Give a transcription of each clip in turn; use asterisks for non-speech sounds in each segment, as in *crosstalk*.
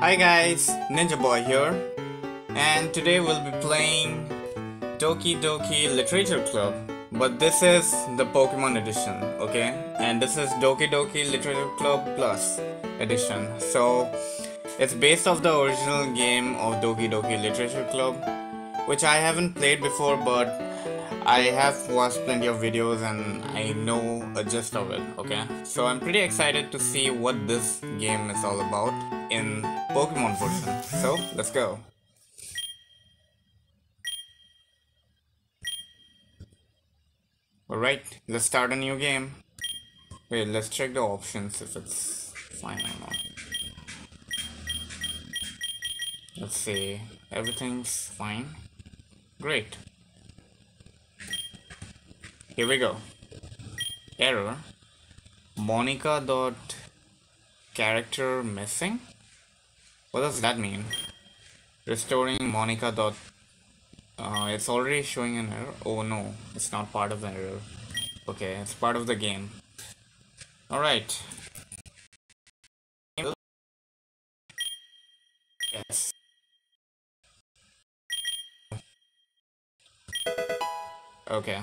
Hi guys, Ninja Boy here, and today we'll be playing Doki Doki Literature Club. But this is the Pokemon edition, okay? And this is Doki Doki Literature Club Plus edition. So it's based off the original game of Doki Doki Literature Club, which I haven't played before, but I have watched plenty of videos and I know a gist of it, okay? So I'm pretty excited to see what this game is all about in Pokemon version. So let's go. Alright, let's start a new game. Wait, let's check the options if it's fine or not. Let's see, everything's fine. Great. Here we go. Error. Monika dot character missing? What does that mean? Restoring Monika dot uh, it's already showing an error. Oh no, it's not part of the error. Okay, it's part of the game. Alright. Yes. Okay.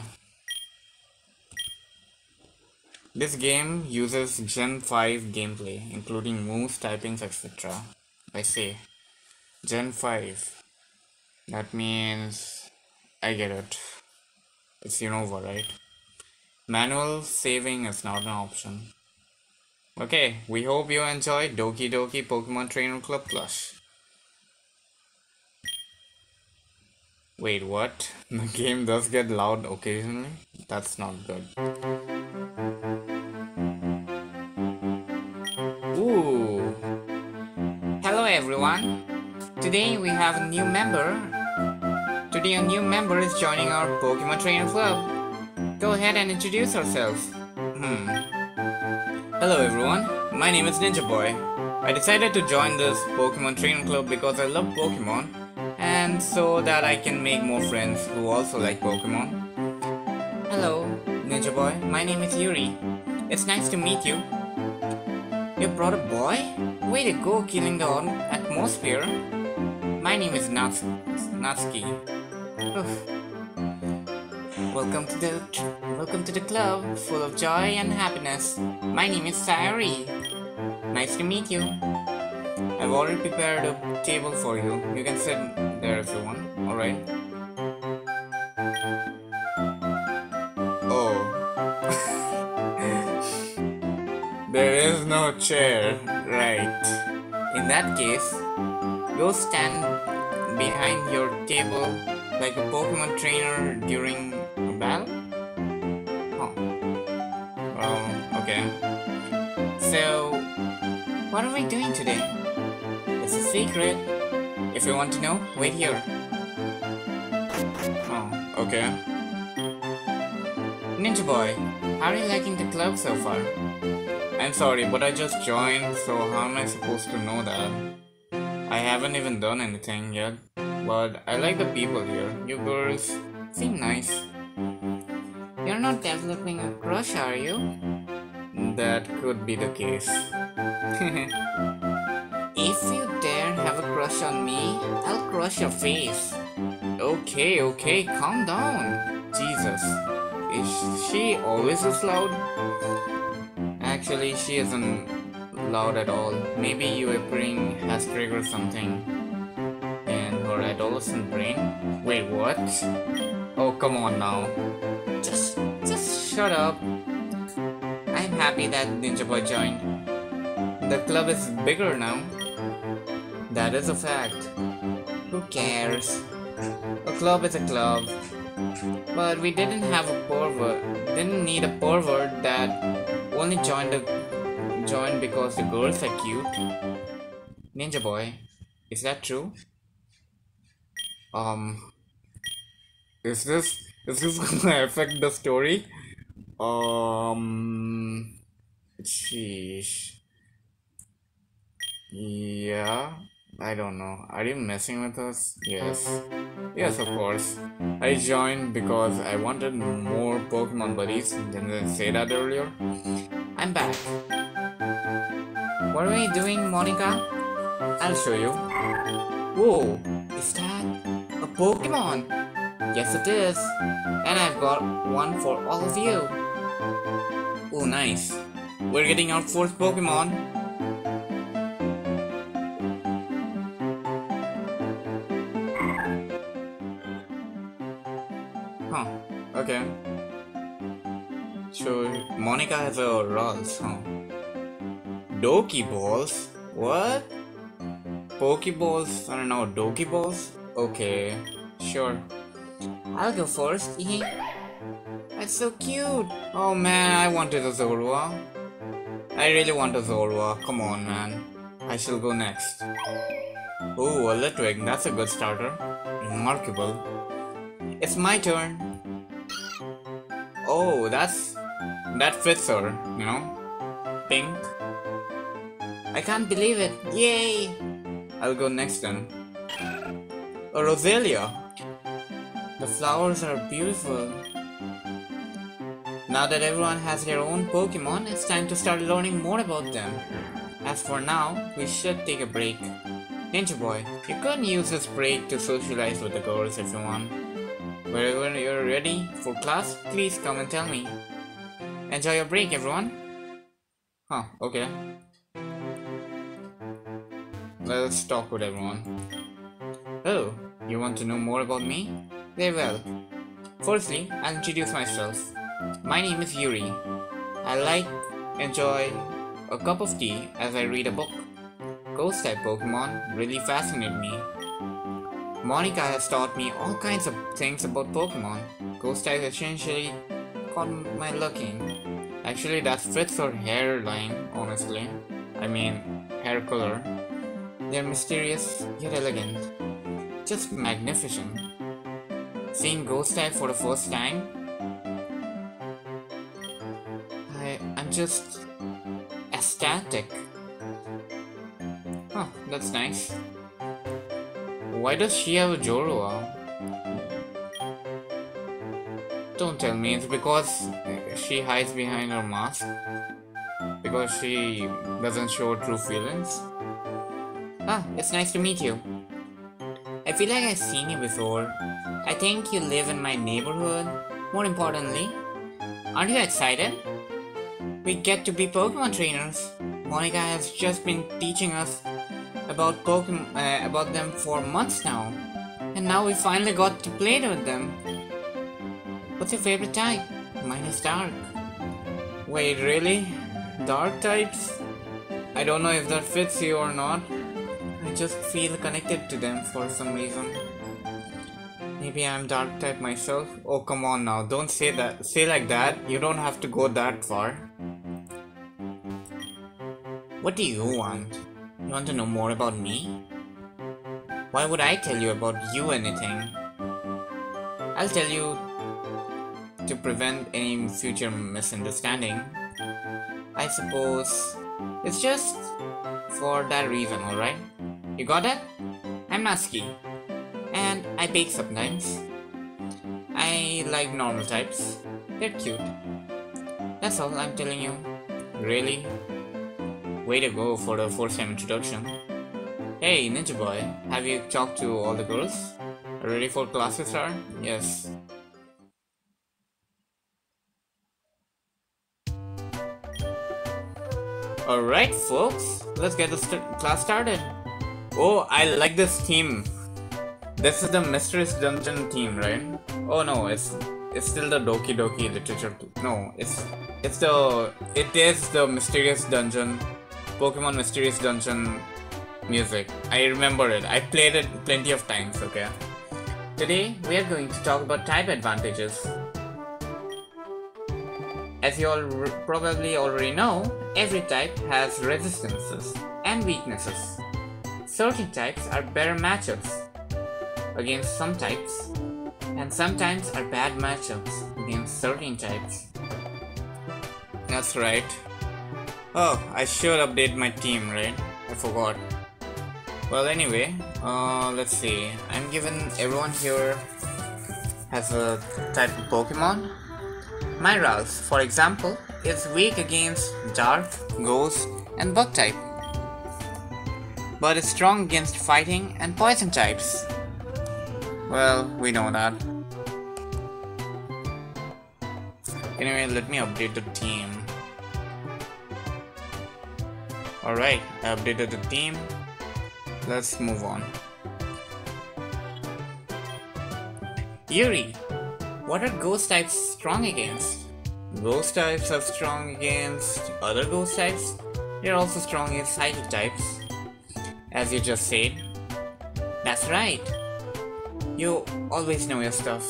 This game uses Gen 5 gameplay, including moves, typings, etc. I see. Gen 5. That means I get it. It's Unova, right? Manual saving is not an option. Okay, we hope you enjoyed Doki Doki Pokemon Trainer Club Plus. Wait, what? *laughs* The game does get loud occasionally? That's not good. Everyone. Today we have a new member. Today a new member is joining our Pokemon Trainer Club. Go ahead and introduce yourself. Hmm. Hello everyone. My name is Ninja Boy. I decided to join this Pokemon Trainer Club because I love Pokemon and so that I can make more friends who also like Pokemon. Hello, Ninja Boy. My name is Yuri. It's nice to meet you. You brought a boy? Way to go killing the atmosphere. My name is Nats Natsuki. Oof. Welcome to the welcome to the club full of joy and happiness. My name is Sayori. Nice to meet you. I've already prepared a table for you. You can sit there if you want. Alright. Oh. *laughs* there is no chair. Right. In that case, go stand behind your table like a Pokemon trainer during a battle? Oh. Um, okay. So, what are we doing today? It's a secret. If you want to know, wait here. Oh, okay. Ninja Boy, how are you liking the club so far? I'm sorry, but I just joined, so how am I supposed to know that? I haven't even done anything yet, but I like the people here. You girls seem nice. You're not developing a crush, are you? That could be the case. *laughs* if you dare have a crush on me, I'll crush your face. Okay, okay, calm down. Jesus. Is she always this loud? Actually, she isn't loud at all. Maybe Uepring has triggered something in her adolescent brain. Wait, what? Oh, come on now. Just, just shut up. I'm happy that Ninja Boy joined. The club is bigger now. That is a fact. Who cares? A club is a club. But we didn't have a pervert. Didn't need a pervert that only joined the joined because the girls are cute. Ninja boy, is that true? Um, is this is this *laughs* gonna affect the story? Um, sheesh. Yeah, I don't know. Are you messing with us? Yes. Yes, of course. I joined because I wanted more Pokemon buddies. Didn't I say that earlier? I'm back. What are we doing, Monika? I'll show you. Whoa, is that a Pokemon? Yes it is. And I've got one for all of you. Oh nice. We're getting our fourth Pokemon. Huh, okay. So, Monika has a Ralts, huh? Doki balls? What? Pokeballs? I don't know, Doki balls? Okay, sure. I'll go first. That's so cute. Oh man, I wanted a Zorua. I really want a Zorua. Come on, man. I shall go next. Oh, a Litwick. That's a good starter. Remarkable. It's my turn. Oh, that's... That fits her, you know? Pink. I can't believe it. Yay! I'll go next then. A Roselia. The flowers are beautiful. Now that everyone has their own Pokemon, it's time to start learning more about them. As for now, we should take a break. Ninja Boy, you can use this break to socialize with the girls if you want. Whenever you're ready for class, please come and tell me. Enjoy your break, everyone. Huh, okay. Let's talk with everyone. Oh, you want to know more about me? Very well. Firstly, I'll introduce myself. My name is Yuri. I like, enjoy a cup of tea as I read a book. Ghost type Pokemon really fascinate me. Monika has taught me all kinds of things about Pokemon. Ghost type essentially caught my looking. Actually, that fits her hairline, honestly. I mean, hair color. They're mysterious yet elegant. Just magnificent. Seeing Ghost type for the first time, I, I'm just ecstatic. Huh, that's nice. Why does she have a Zorua? Don't tell me it's because she hides behind her mask? Because she doesn't show true feelings? Ah, it's nice to meet you. I feel like I've seen you before. I think you live in my neighborhood. More importantly, aren't you excited? We get to be Pokemon trainers. Monika has just been teaching us about Pokemon, uh, about them for months now, and now we finally got to play with them. What's your favorite type? Mine is dark. Wait, really? Dark types? I don't know if that fits you or not. I just feel connected to them for some reason. Maybe I'm dark type myself? Oh, come on now. Don't say that. Say like that. You don't have to go that far. What do you want? You want to know more about me? Why would I tell you about you anything? I'll tell you to prevent any future misunderstanding. I suppose it's just for that reason, alright? You got it? I'm Natsuki. And I bake sometimes. I like normal types. They're cute. That's all I'm telling you. Really? Way to go for the first time introduction. Hey, Ninja Boy, have you talked to all the girls? Ready for classes, sir? Yes. Alright, folks, let's get the st class started. Oh, I like this theme. This is the Mysterious Dungeon theme, right? Oh no, it's it's still the Doki Doki literature. No, it's it's the it is the Mysterious Dungeon, Pokemon Mysterious Dungeon music. I remember it. I played it plenty of times. Okay. Today we are going to talk about type advantages. As you all probably already know, every type has resistances and weaknesses. Certain types are better matchups against some types, and sometimes are bad matchups against certain types. That's right. Oh, I should update my team, right? I forgot. Well, anyway, uh, let's see. I'm given everyone here has a type of Pokemon. My Ralts, for example, is weak against Dark, Ghost, and Bug type. But is strong against fighting and poison types. Well, we know that. Anyway, let me update the team. Alright, I updated the team. Let's move on. Yuri, what are ghost types strong against? Ghost types are strong against other ghost types. They're also strong against psychic types. As you just said. That's right. You always know your stuff.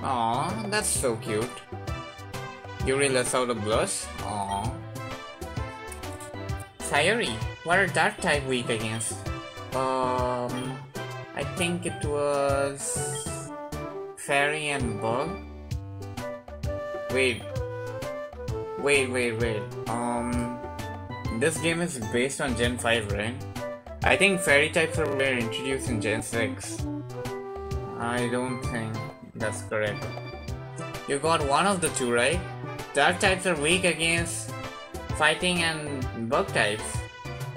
Aw, that's so cute. You really saw the blush. Aw. Sayuri, what are dark type weak against? Um, I think it was fairy and bug. Wait, wait, wait, wait. Um, this game is based on Gen 5, right? I think fairy types were introduced in Gen 6. I don't think that's correct. You got one of the two, right? Dark types are weak against fighting and bug types.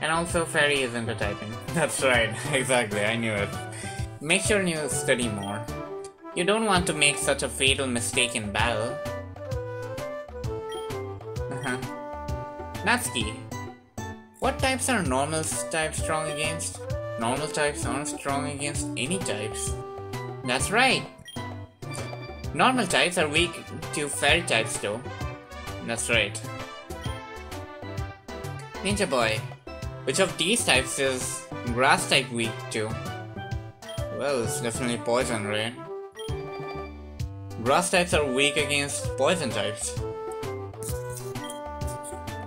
And also fairy isn't a typing. *laughs* That's right, *laughs* exactly, I knew it. Make sure you study more. You don't want to make such a fatal mistake in battle. Uh-huh. Natsuki, what types are normal types strong against? Normal types aren't strong against any types. That's right. Normal types are weak to fairy types though. That's right. Ninja Boy, which of these types is grass type weak to? Well, it's definitely poison, right? Grass types are weak against poison types.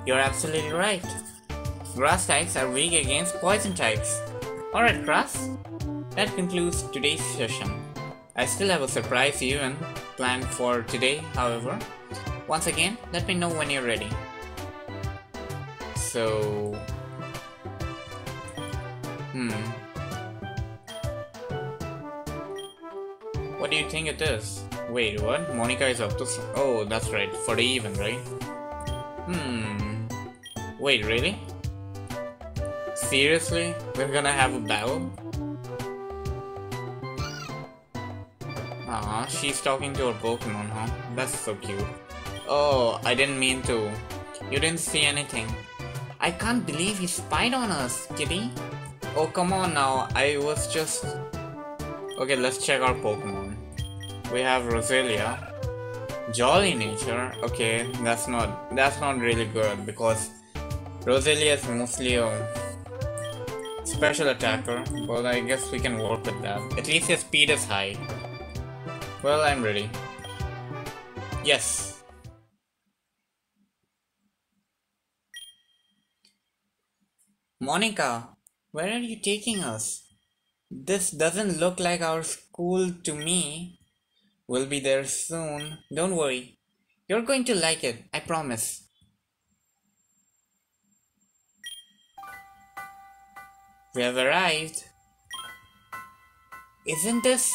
You're absolutely right. Grass types are weak against poison types. Alright, Grass. That concludes today's session. I still have a surprise event planned for today, however. Once again, let me know when you're ready. So... Hmm. What do you think it is? Wait, what? Monika is up to... Oh, that's right. For the event, right? Hmm. Wait, really? Seriously? We're gonna have a battle? Ah, she's talking to her Pokemon, huh? That's so cute. Oh, I didn't mean to. You didn't see anything. I can't believe he spied on us, kitty. Oh, come on now. I was just... Okay, let's check our Pokemon. We have Roselia. Jolly nature. Okay, that's not that's not really good because Roselia is mostly a special attacker, but I guess we can work with that. At least his speed is high. Well, I'm ready. Yes. Monika, where are you taking us? This doesn't look like our school to me. We'll be there soon. Don't worry. You're going to like it, I promise. We have arrived. Isn't this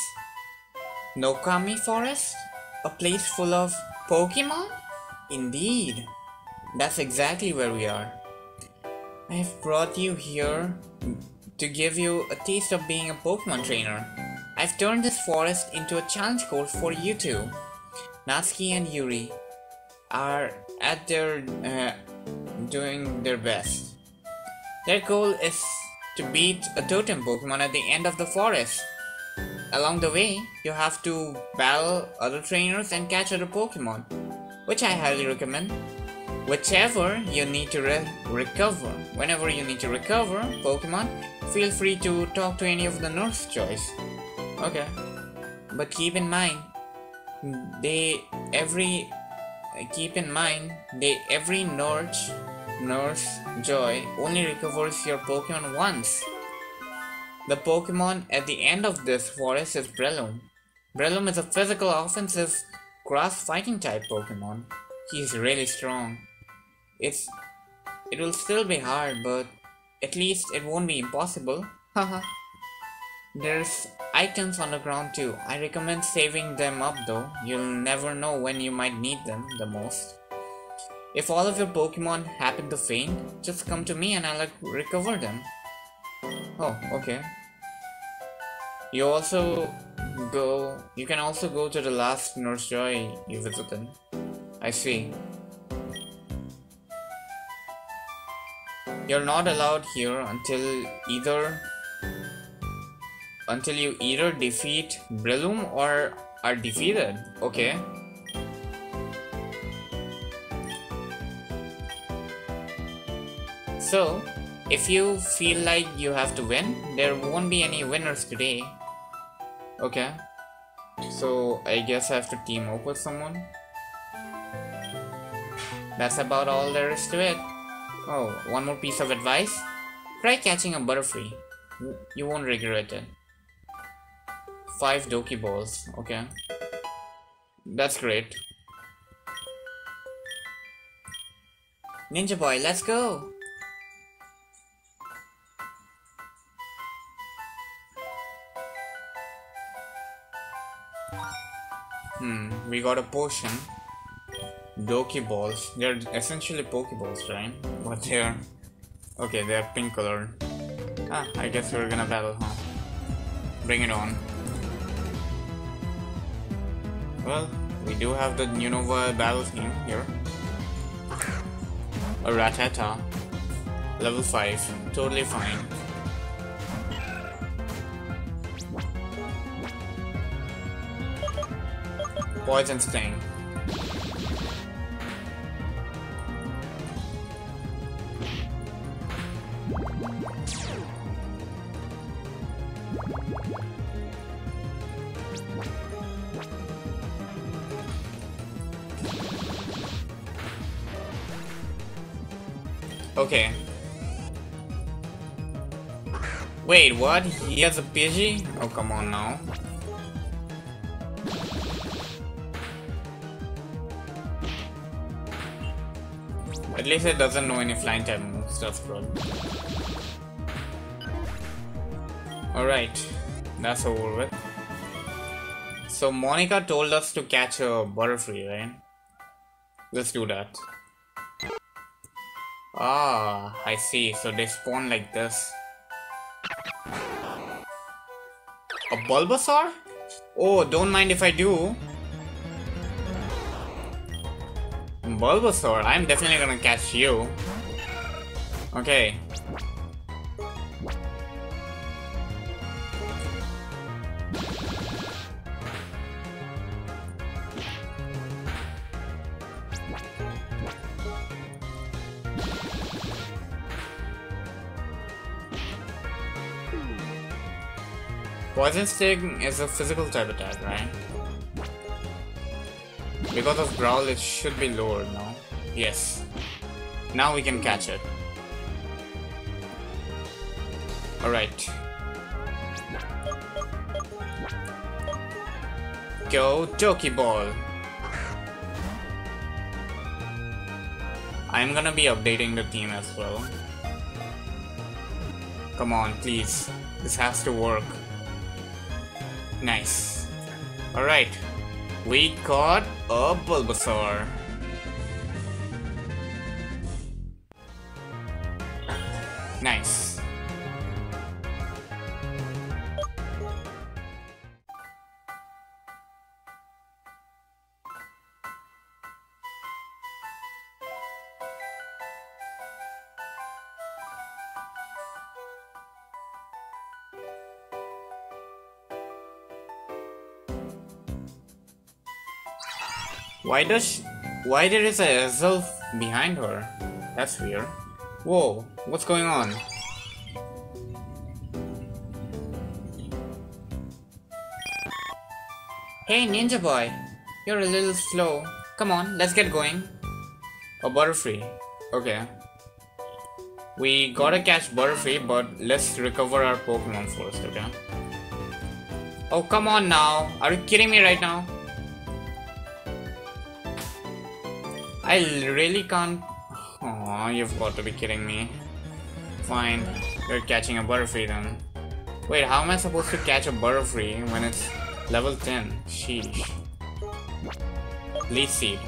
Nokami Forest? A place full of Pokemon? Indeed. That's exactly where we are. I have brought you here to give you a taste of being a Pokemon trainer. I've turned this forest into a challenge course for you two. Natsuki and Yuri are at their uh, doing their best. Their goal is to beat a totem Pokemon at the end of the forest. Along the way, you have to battle other trainers and catch other Pokemon, which I highly recommend. Whichever you need to re recover. Whenever you need to recover Pokemon, feel free to talk to any of the Nurse Joys. Okay. But keep in mind, they every keep in mind they every nurse nurse joy only recovers your Pokemon once. The Pokemon at the end of this forest is Breloom. Breloom is a physical offensive grass fighting type Pokemon. He's really strong. It's it will still be hard, but at least it won't be impossible. Haha. There's items on the ground too. I recommend saving them up though. You'll never know when you might need them the most. If all of your Pokemon happen to faint, just come to me and I'll recover them. Oh, okay. You also go, you can also go to the last Nurse Joy you visited. I see. You're not allowed here until either until you either defeat Breloom or are defeated. Okay. So, if you feel like you have to win, there won't be any winners today. Okay. So, I guess I have to team up with someone. That's about all there is to it. Oh, one more piece of advice. Try catching a Butterfree. You won't regret it. Five Doki Balls, okay. That's great. Ninja Boy, let's go! Hmm, we got a potion. Doki balls. They're essentially Pokeballs, right? But they're... Okay, they're pink colored. Ah, I guess we're gonna battle, huh? Bring it on. Well, we do have the Unova battle team here. A Rattata. Level 5. Totally fine. Poison Sting. Okay. Wait, what? He has a Pidgey? Oh, come on now. At least it doesn't know any flying type moves, that's good. Alright, that's over with. So Monika told us to catch a Butterfree, right? Let's do that. Ah, I see. So they spawn like this. A Bulbasaur? Oh, don't mind if I do. Bulbasaur, I'm definitely gonna catch you. Okay. Poison Sting is a physical type attack, right? Because of Growl, it should be lower now. Yes. Now we can catch it. Alright. Go Doki Ball! I'm gonna be updating the team as well. Come on, please. This has to work. Nice. Alright. We caught a Bulbasaur. Nice. Why does she, why there is a Azelf behind her? That's weird. Whoa, what's going on? Hey Ninja Boy, you're a little slow. Come on, let's get going. A Butterfree. Okay. We gotta catch Butterfree, but let's recover our Pokemon first, okay? Oh, come on now. Are you kidding me right now? I really can't... Oh, you've got to be kidding me. Fine, you're catching a Butterfree then. Wait, how am I supposed to catch a Butterfree when it's level 10? Sheesh. Leech Seed.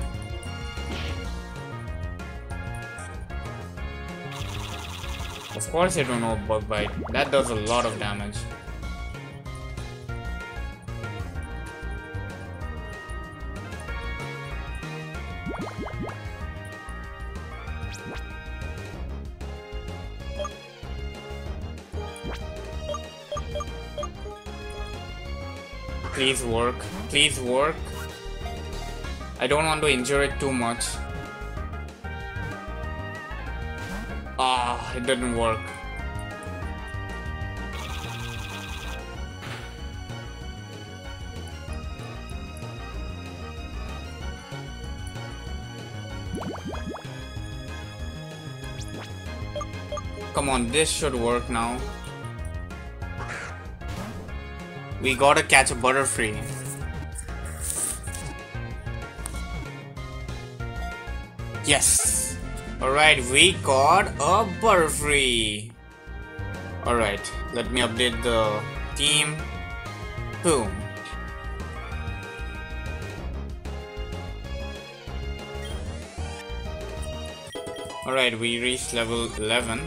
Of course I don't know Bug Bite. That does a lot of damage. Please work. Please work. I don't want to injure it too much. Ah, it didn't work. Come on, this should work now. We gotta catch a Butterfree. Yes! Alright, we got a Butterfree. Alright, let me update the team. Boom. Alright, we reached level 11.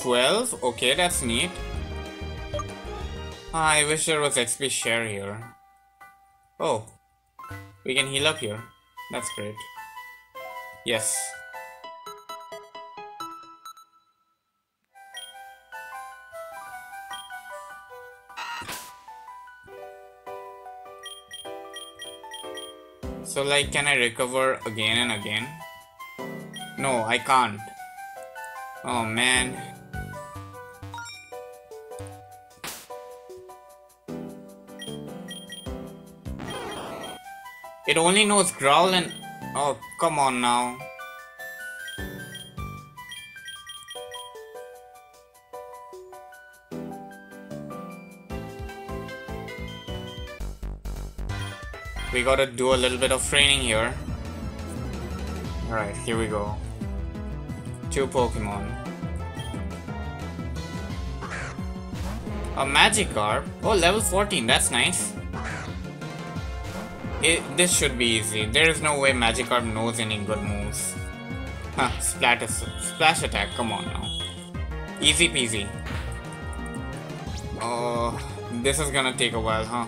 12? Okay, that's neat. I wish there was XP share here. Oh, we can heal up here. That's great. Yes. So like, can I recover again and again? No, I can't. Oh man. It only knows growl and... Oh, come on now. We gotta do a little bit of training here. Alright, here we go. Two Pokemon. A Magikarp. Oh, level 14, that's nice. It, this should be easy. There is no way Magikarp knows any good moves. Huh, Splat is, Splash attack, come on now. Easy peasy. Oh, this is gonna take a while, huh?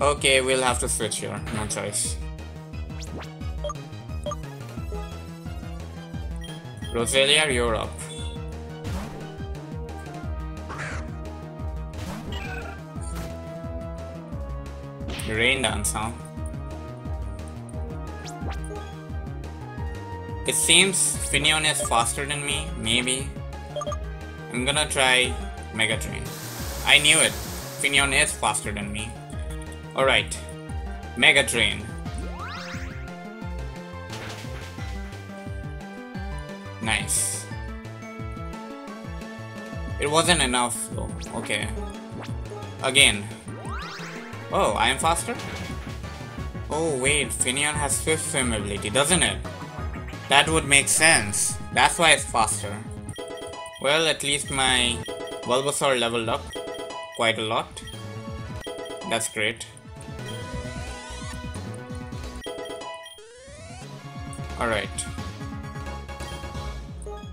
Okay, we'll have to switch here, no choice. Roselia, Europe. Rain dance, huh? It seems Finneon is faster than me, maybe. I'm gonna try Mega Drain. I knew it. Finneon is faster than me. Alright. Mega Drain. Nice. It wasn't enough though. Okay. Again. Oh, I am faster? Oh wait, Finneon has Swift Swim ability, doesn't it? That would make sense. That's why it's faster. Well, at least my Bulbasaur leveled up quite a lot. That's great. Alright.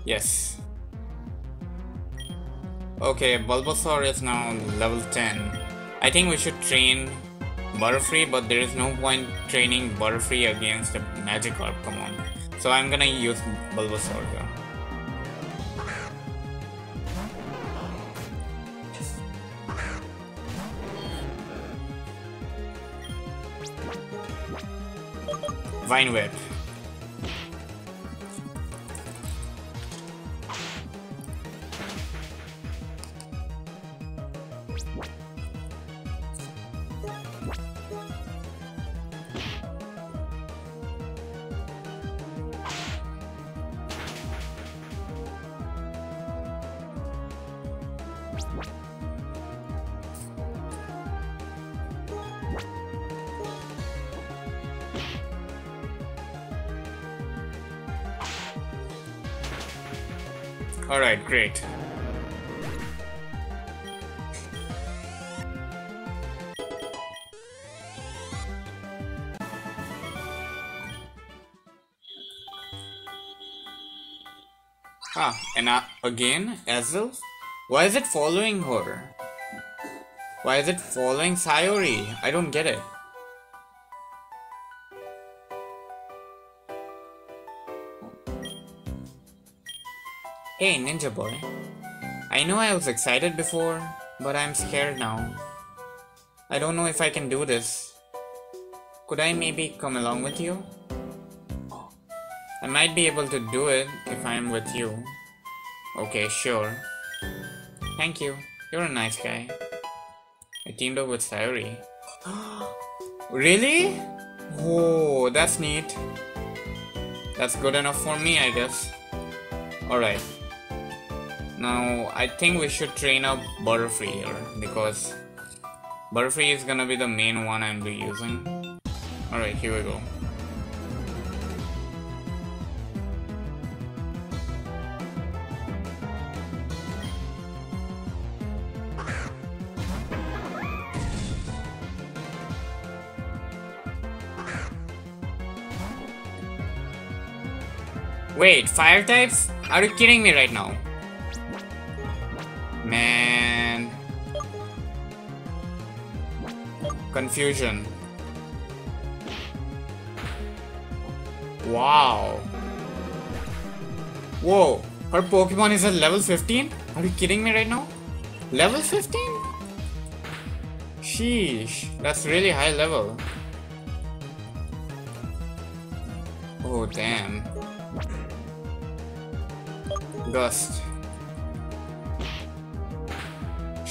Yes. Okay, Bulbasaur is now level 10. I think we should train Butterfree, but there is no point training Butterfree against a Magikarp, come on. So I'm gonna use Bulbasaur here. Vine Whip. Alright, great. Ah, and uh, again, Azelf? Why is it following her? Why is it following Sayori? I don't get it. Hey, Ninja Boy. I know I was excited before, but I'm scared now. I don't know if I can do this. Could I maybe come along with you? I might be able to do it if I'm with you. Okay, sure. Thank you. You're a nice guy. I teamed up with Sayori. *gasps* really? Oh, that's neat. That's good enough for me, I guess. Alright. Now, I think we should train up Butterfree here because Butterfree is gonna be the main one I'm be using. Alright, here we go. Wait, fire types? Are you kidding me right now? Man. Confusion. Wow. Whoa, her Pokemon is at level 15? Are you kidding me right now? Level 15? Sheesh, that's really high level. Oh damn. Gust.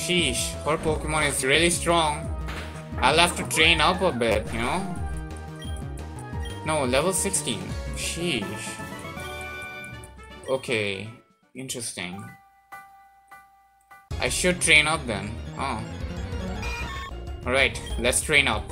Sheesh, her Pokemon is really strong. I'll have to train up a bit, you know? No, level 16. Sheesh. Okay, interesting. I should train up then. Oh. Alright, let's train up.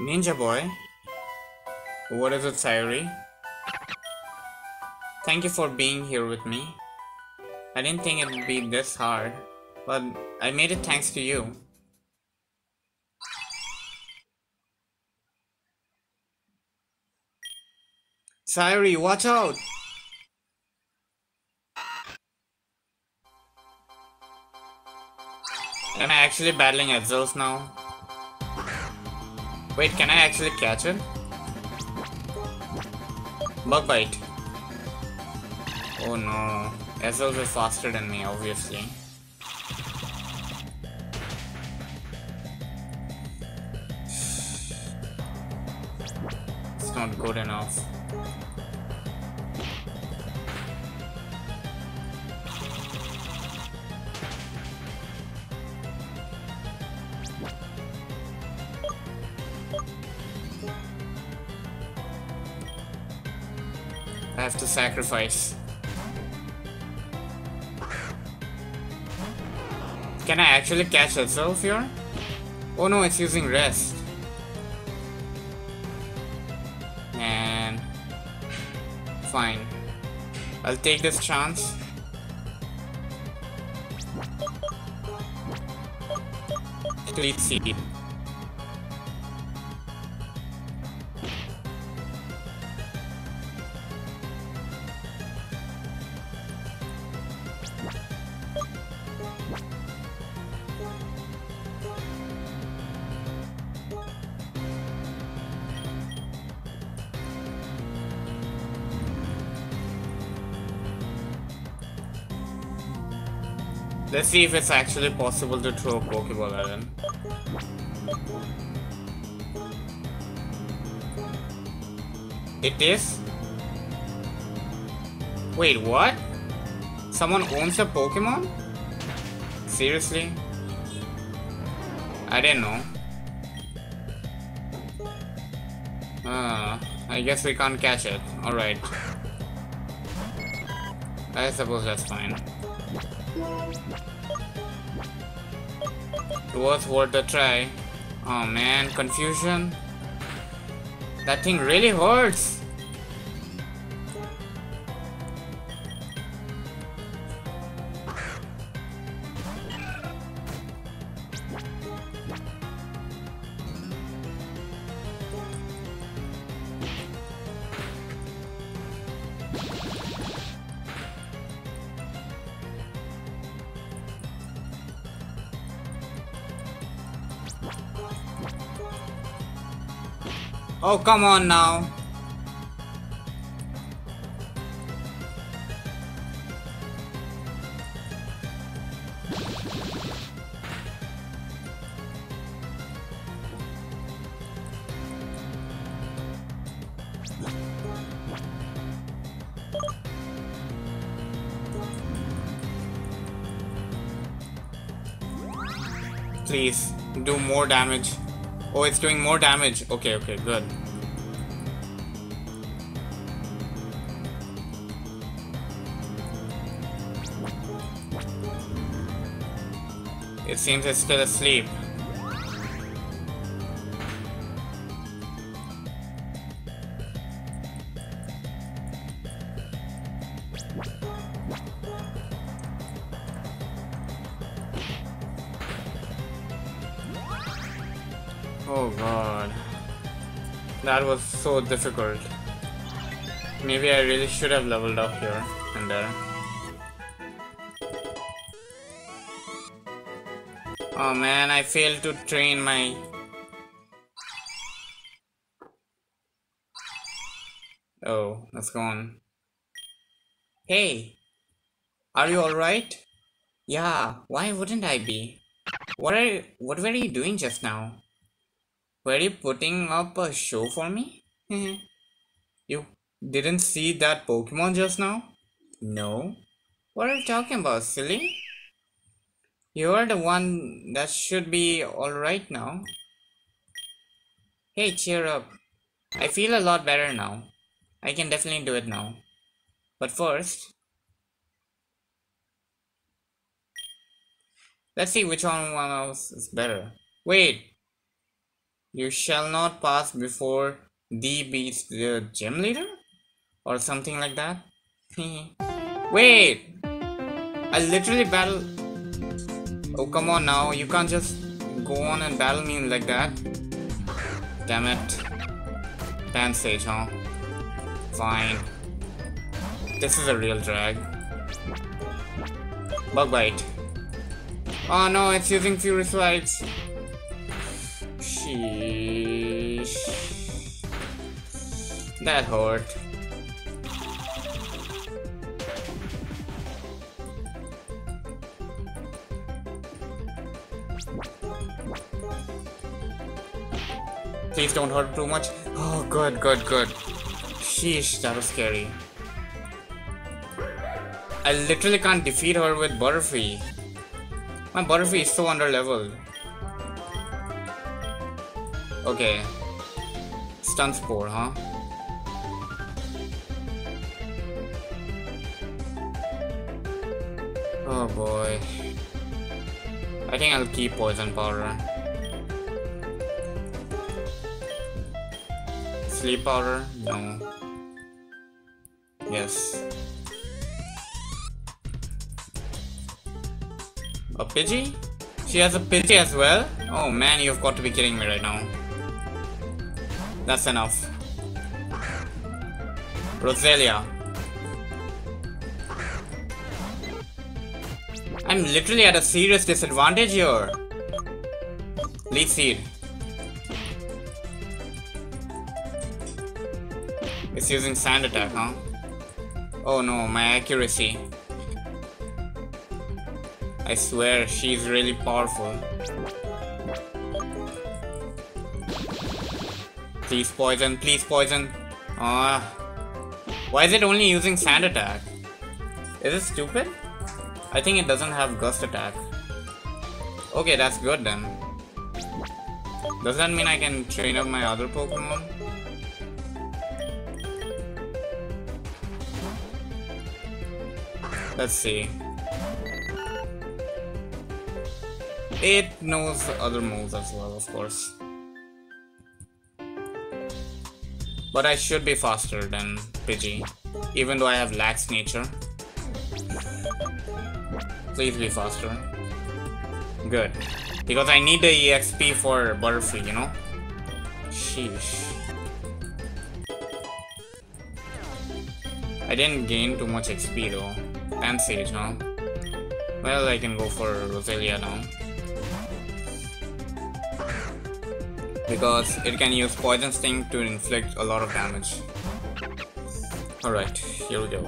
Ninja Boy. What is it, Sayori? Thank you for being here with me. I didn't think it would be this hard, but I made it thanks to you. Sayori, watch out! Am I actually battling Azelf now? Wait, can I actually catch him? Bug bite. Oh no. Azelf is faster than me, obviously. It's not good enough. Sacrifice. Can I actually catch itself here? Oh no, it's using rest. And fine. I'll take this chance. Complete seed. Let's see if it's actually possible to throw a Pokeball at him. It is? Wait, what? Someone owns a Pokemon? Seriously? I didn't know. Uh, I guess we can't catch it. Alright. I suppose that's fine. Was worth a try. Oh man, confusion. That thing really hurts. Oh, come on now. Please, do more damage. Oh, it's doing more damage. Okay, okay, good. It seems it's still asleep. So difficult. Maybe I really should have leveled up here and there. Oh man, I failed to train my... Oh, that's gone. Hey! Are you alright? Yeah, why wouldn't I be? What are you, what were you doing just now? Were you putting up a show for me? Mm-hmm. you didn't see that Pokemon just now? No. What are you talking about, silly? You're the one that should be alright now. Hey, cheer up. I feel a lot better now. I can definitely do it now. But first, let's see which one of us is better. Wait, you shall not pass before D beats the gym leader? Or something like that? *laughs* Wait! I literally battle... Oh, come on now. You can't just go on and battle me like that. Damn it. Pansage, huh? Fine. This is a real drag. Bug bite. Oh no, it's using Fury Swipes. Sheesh. That hurt. Please don't hurt too much. Oh, good, good, good. Sheesh, that was scary. I literally can't defeat her with Butterfree. My Butterfree is so under leveled. Okay. Stun Spore, huh? Oh boy. I think I'll keep Poison Powder. Sleep Powder? No. Yes. A Pidgey? She has a Pidgey as well? Oh man, you've got to be kidding me right now. That's enough. Roselia. I'm literally at a serious disadvantage here. Leech Seed. It's using Sand Attack, huh? Oh no, my accuracy. I swear, she's really powerful. Please poison, please poison. Ah. Why is it only using sand attack? Is it stupid? I think it doesn't have gust attack. Okay, that's good then. Does that mean I can train up my other Pokemon? Let's see. It knows other moves as well, of course. But I should be faster than Pidgey, even though I have lax nature. Please be faster. Good. Because I need the EXP for Butterfree, you know? Sheesh. I didn't gain too much XP though. Pansage, huh? Well, I can go for Roselia now. because it can use Poison Sting to inflict a lot of damage. Alright, here we go.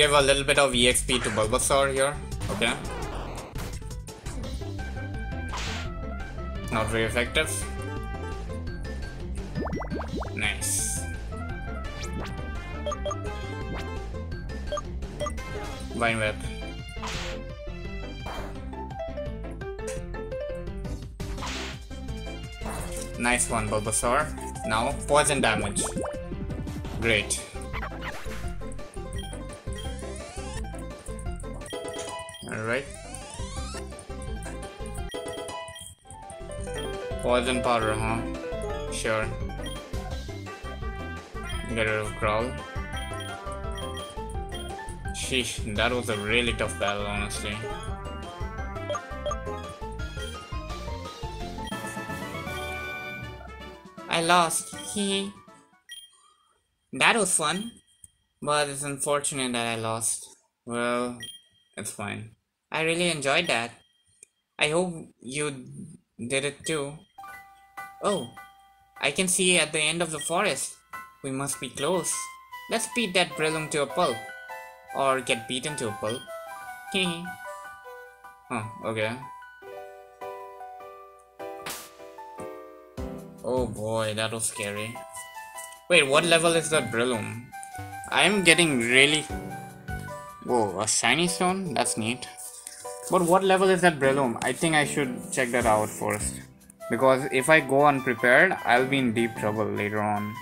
Give a little bit of EXP to Bulbasaur here. Okay. Not very effective. Nice. Vine Whip. Nice one, Bulbasaur. Now, poison damage. Great. Poison powder, huh? Sure. Get rid of Growl. Sheesh, that was a really tough battle, honestly. I lost. Hee. that was fun. But it's unfortunate that I lost. Well, it's fine. I really enjoyed that. I hope you did it too. Oh, I can see at the end of the forest. We must be close. Let's beat that Breloom to a pulp. Or get beaten to a pulp. Hee Huh, okay. Oh boy, that was scary. Wait, what level is that Breloom? I'm getting really... Whoa, a shiny stone? That's neat. But what level is that Breloom? I think I should check that out first. Because if I go unprepared, I'll be in deep trouble later on.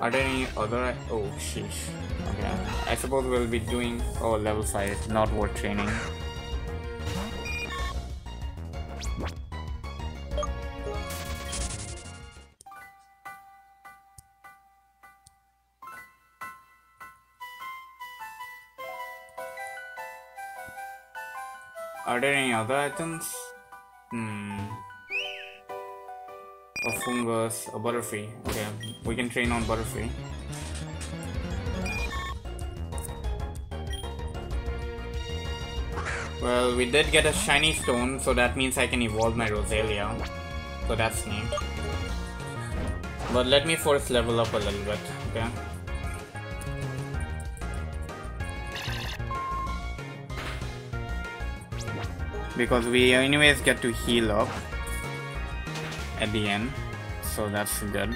Are there any other... Oh, sheesh. Okay, I suppose we'll be doing... Oh, level 5. Not worth training. Are there any other items? Hmm. A fungus, a butterfree. Okay, we can train on butterfree. Well, we did get a shiny stone, so that means I can evolve my Roselia. So that's neat. But let me first level up a little bit, okay? Because we anyways get to heal up at the end so that's good.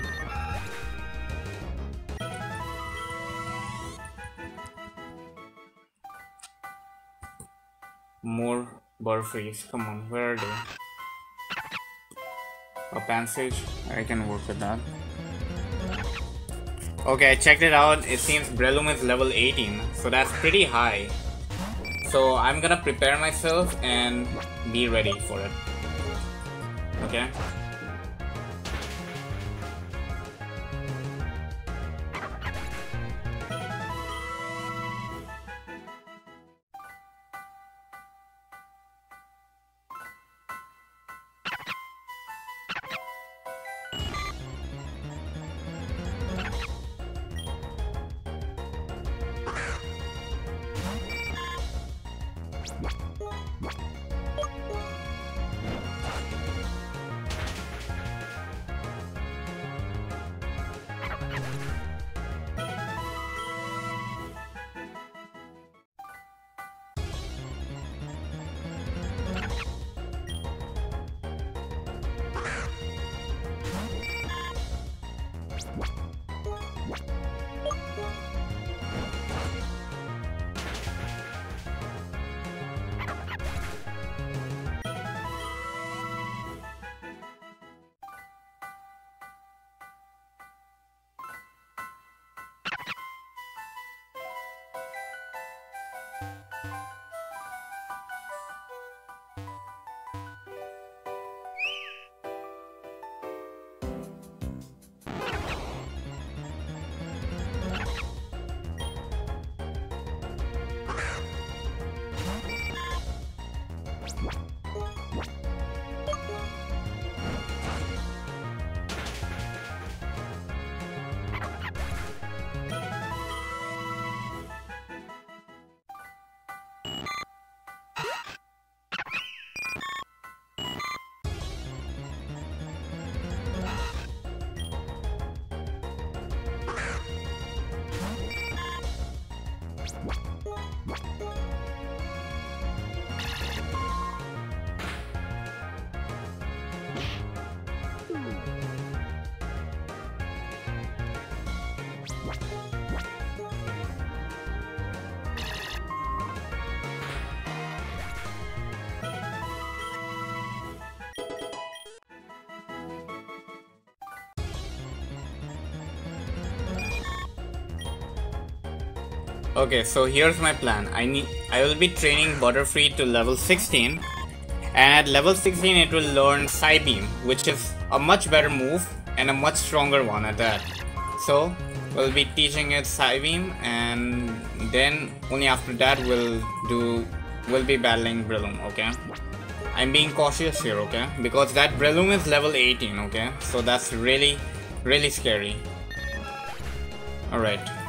More Butterfrees come on where are they? A Pansage I can work with that. Okay I checked it out it seems Breloom is level 18 so that's pretty high So I'm gonna prepare myself and be ready for it. Okay? Okay, so here's my plan. I need I will be training Butterfree to level 16 and at level 16 it will learn Psybeam which is a much better move and a much stronger one at that. So we'll be teaching it Psybeam and then only after that we'll do we'll be battling Breloom, okay? I'm being cautious here, okay? Because that Breloom is level 18, okay? So that's really, really scary. Alright.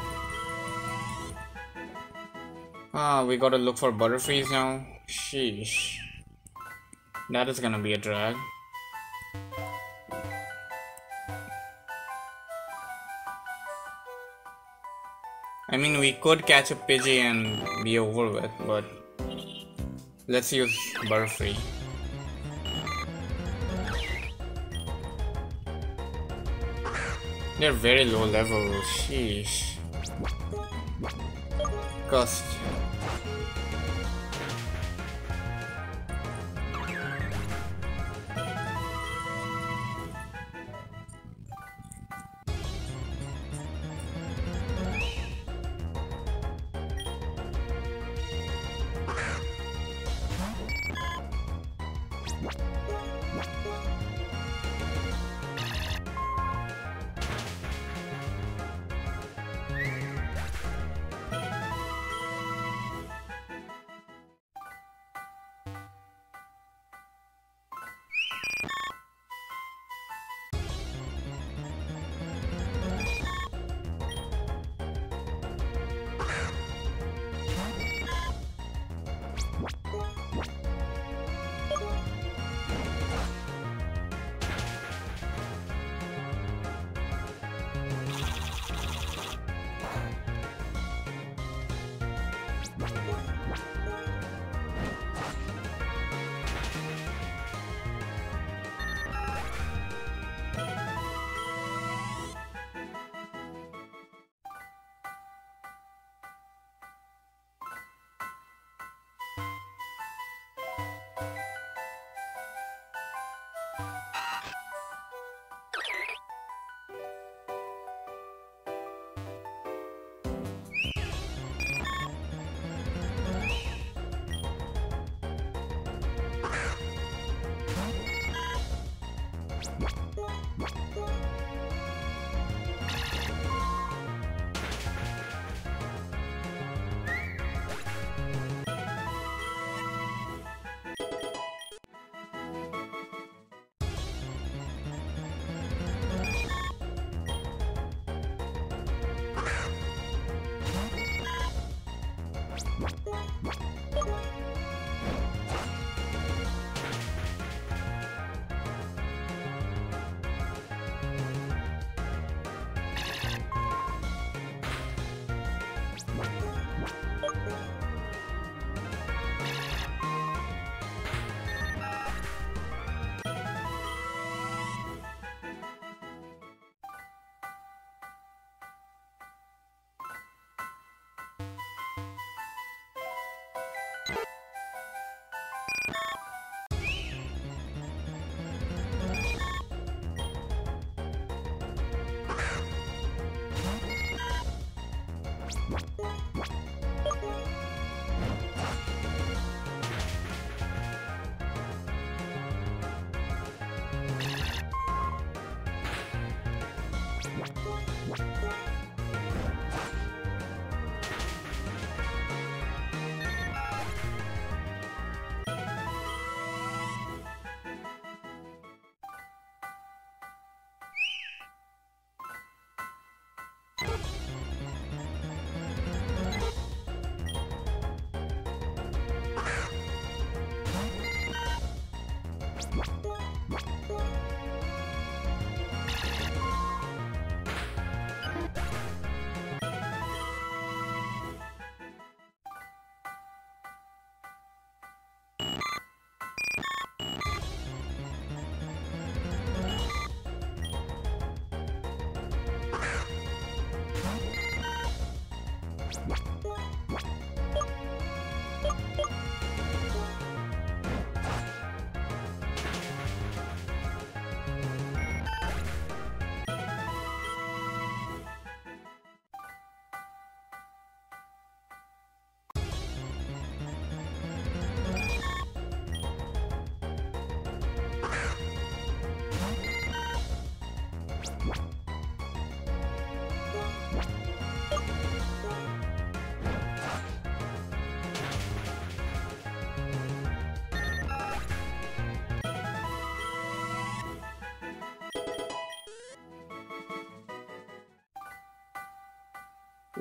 Ah, we gotta look for Butterfrees now. Sheesh. That is gonna be a drag. I mean, we could catch a Pidgey and be over with, but let's use Butterfree. They're very low level, sheesh. Gust.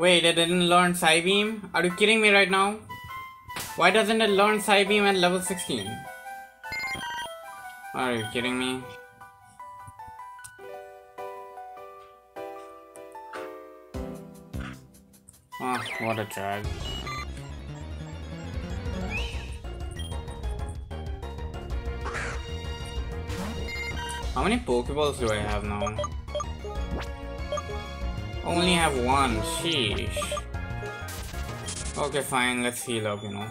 Wait, it didn't learn Psybeam? Are you kidding me right now? Why doesn't it learn Psybeam at level 16? Are you kidding me? Oh, what a drag. How many Pokeballs do I have now? Only have one, sheesh. Okay, fine, let's heal up, you know.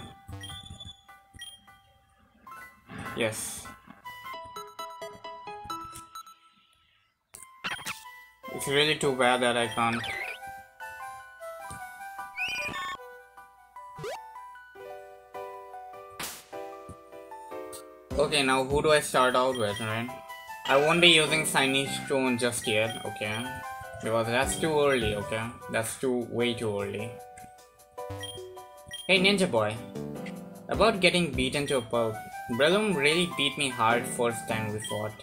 Yes. It's really too bad that I can't. Okay, now who do I start out with, right? I won't be using Shiny Stone just yet, okay? Because that's too early, okay? That's too way too early. Hey Ninja Boy. About getting beaten to a pulp. Breloom really beat me hard first time we fought.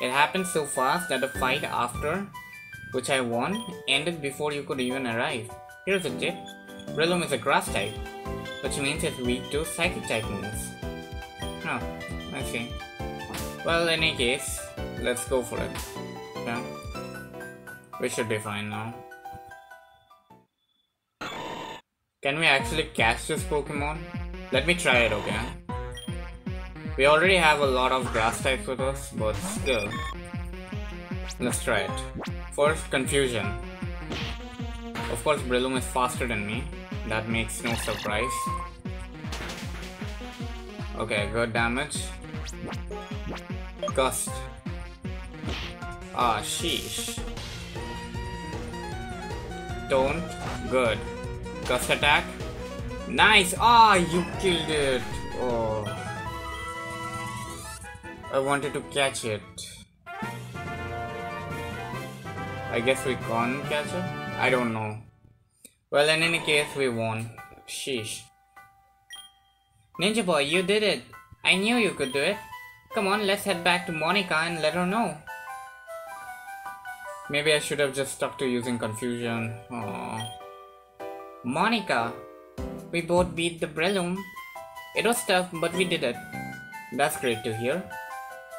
It happened so fast that the fight after, which I won, ended before you could even arrive. Here's a tip. Breloom is a grass type, which means it's weak to psychic type moves. Oh, I see. Well, in any case, let's go for it. Yeah. We should be fine now. Can we actually catch this Pokemon? Let me try it, okay? We already have a lot of grass types with us, but still. Let's try it. First, Confusion. Of course, Breloom is faster than me. That makes no surprise. Okay, good damage. Gust. Ah, sheesh. Don't. Good. Gust attack. Nice! Ah, you killed it! Oh. I wanted to catch it. I guess we can't catch it? I don't know. Well, in any case, we won. Sheesh. Ninja Boy, you did it! I knew you could do it. Come on, let's head back to Monika and let her know. Maybe I should have just stuck to using confusion. Aww. Monika, we both beat the Breloom. It was tough, but we did it. That's great to hear.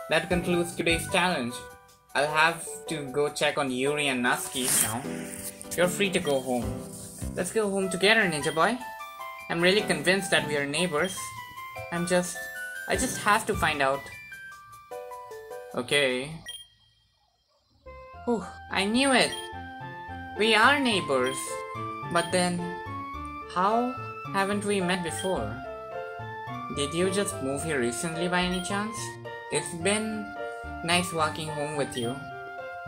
That concludes today's challenge. I'll have to go check on Yuri and Natsuki now. You're free to go home. Let's go home together, Ninja Boy. I'm really convinced that we are neighbors. I'm just... I just have to find out. Okay. Whew, I knew it. We are neighbors. But then, how haven't we met before? Did you just move here recently by any chance? It's been nice walking home with you.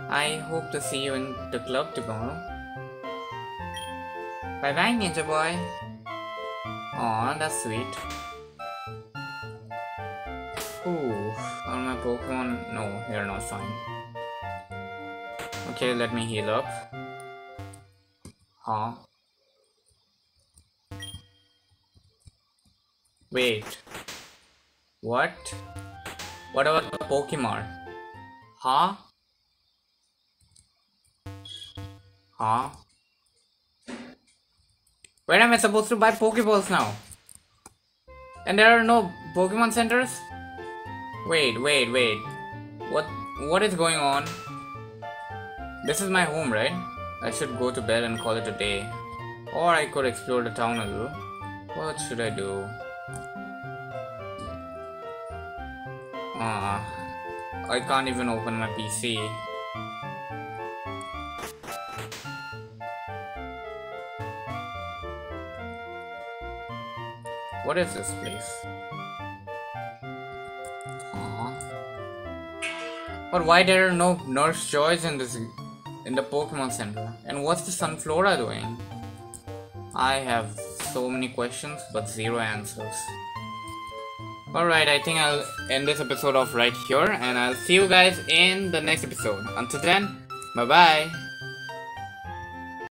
I hope to see you in the club tomorrow. Bye bye, Ninja Boy. Aw, that's sweet. Ooh, are my Pokemon? No, they're not fine. Okay, let me heal up. Huh? Wait. What? What about the Pokemon? Huh? Huh? Where am I supposed to buy Pokeballs now? And there are no Pokemon centers? Wait, wait, wait. What what is going on? This is my home, right? I should go to bed and call it a day. Or I could explore the town a little. What should I do? Ah, uh, I can't even open my PC. What is this place? Aww. But why there are no Nurse Joys in this in the Pokemon Center? And what's the Sunflora doing? I have so many questions but zero answers. Alright, I think I'll end this episode off right here and I'll see you guys in the next episode. Until then, bye bye.